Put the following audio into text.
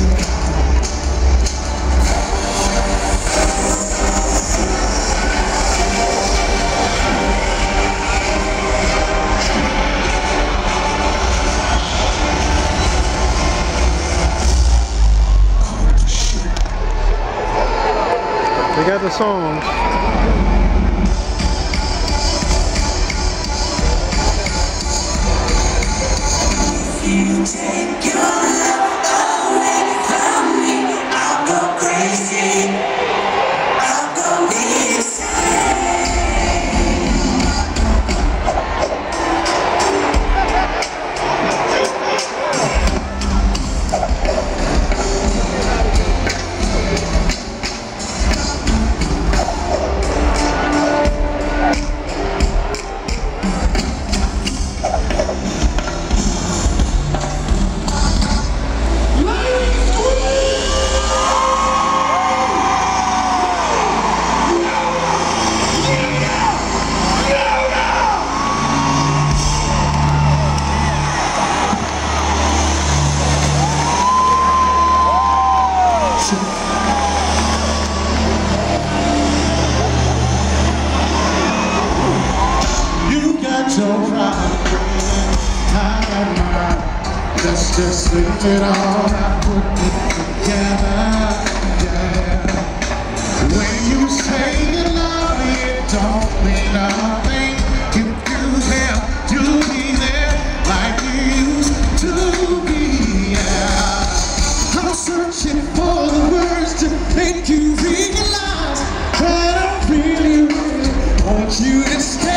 They got the songs. Let's just leave it all out, put it together, yeah. When you say you love me, it don't mean nothing. If you have to be there like you used to be, yeah. I'm searching for the words to make you realize that I really, really want you to stay.